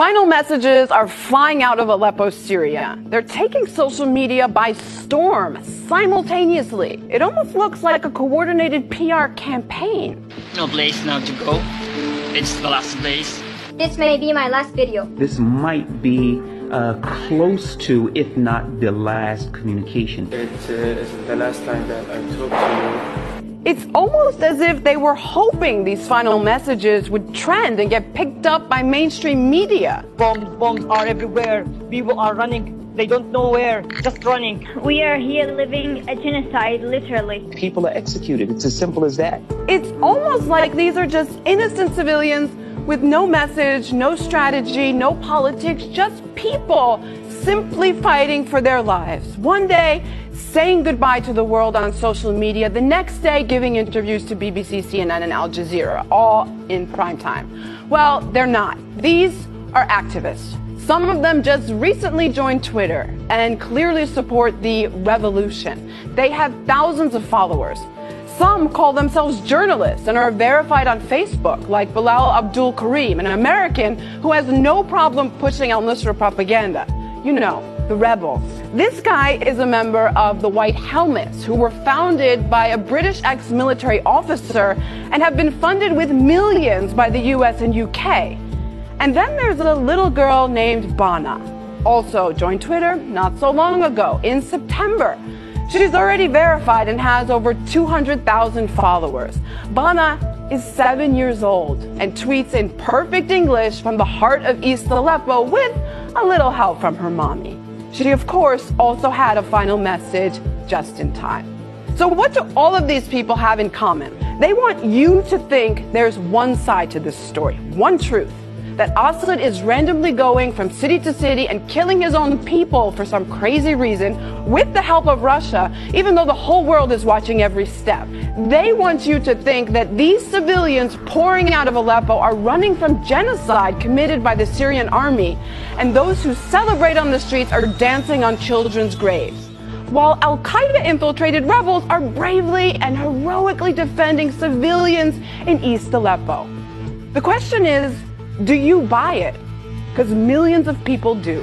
Final messages are flying out of Aleppo, Syria. They're taking social media by storm simultaneously. It almost looks like a coordinated PR campaign. No place now to go. It's the last place. This may be my last video. This might be uh, close to, if not the last communication. It uh, is the last time that I talk to you. It's almost as if they were hoping these final messages would trend and get picked up by mainstream media. Bombs, bombs are everywhere. People are running. They don't know where, just running. We are here living a genocide, literally. People are executed. It's as simple as that. It's almost like these are just innocent civilians with no message, no strategy, no politics, just people simply fighting for their lives. One day, saying goodbye to the world on social media, the next day giving interviews to BBC, CNN, and Al Jazeera, all in prime time. Well, they're not. These are activists. Some of them just recently joined Twitter and clearly support the revolution. They have thousands of followers. Some call themselves journalists and are verified on Facebook, like Bilal Abdul Kareem, an American who has no problem pushing al Nusra propaganda. You know, the rebels. This guy is a member of the White Helmets, who were founded by a British ex military officer and have been funded with millions by the US and UK. And then there's a little girl named Bana, also joined Twitter not so long ago, in September. She's already verified and has over 200,000 followers. Bana is seven years old and tweets in perfect English from the heart of East Aleppo with a little help from her mommy. She, of course, also had a final message just in time. So, what do all of these people have in common? They want you to think there's one side to this story, one truth that Assad is randomly going from city to city and killing his own people for some crazy reason with the help of Russia, even though the whole world is watching every step. They want you to think that these civilians pouring out of Aleppo are running from genocide committed by the Syrian army, and those who celebrate on the streets are dancing on children's graves while Al Qaeda infiltrated rebels are bravely and heroically defending civilians in East Aleppo. The question is do you buy it? Because millions of people do.